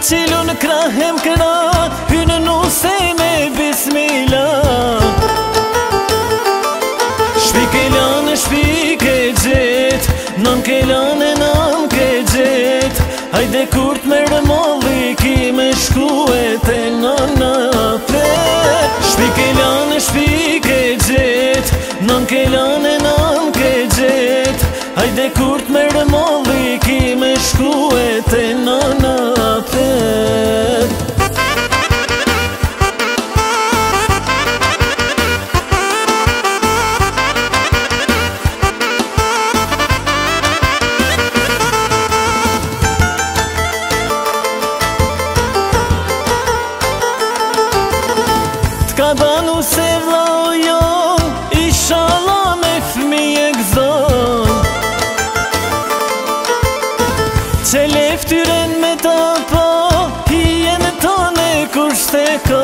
qilu në krahem këna Hynë në usen me bismila Shpike lanë, shpike gjet Nën ke lanë, nën ke Hajde kurt me rëmolli Ki me shkuet e në nate Shpike lanë, shpike gjet Nën ke lanë, nën ke Hajde kurt me rëmolli ka banu se vla o jo i la me fmi e gëzon Qe leftyren me ta po Hien e tane kur shte ka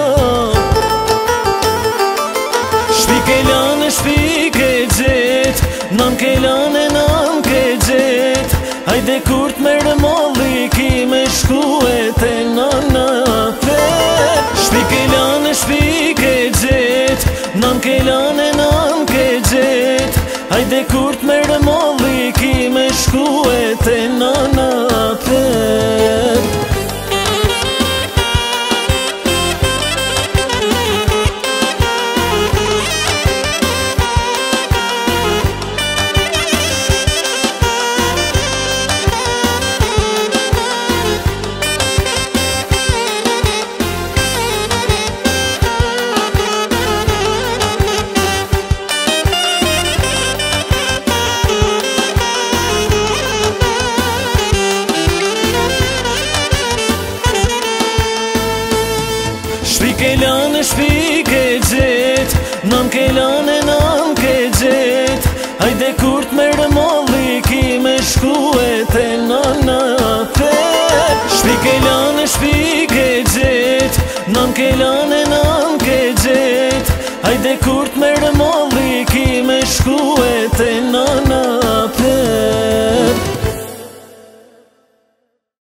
Shpike lane, shpike gjet Nam ke lane, nam ke gjet Hajde kurt me rëmolli Ki me shkuet e nana Ajde kur të mërë molli ki me shkuet e nëni Shpi ke lanë, shpi ke gjet Nëm ke lanë, nëm ke gjet Hajde kurt me rëmolli Ki me shku e te në në te Shpi ke lanë, shpi ke gjet Nëm ke lanë, nëm ke gjet Hajde kurt me rëmolli Ki me shku e te në në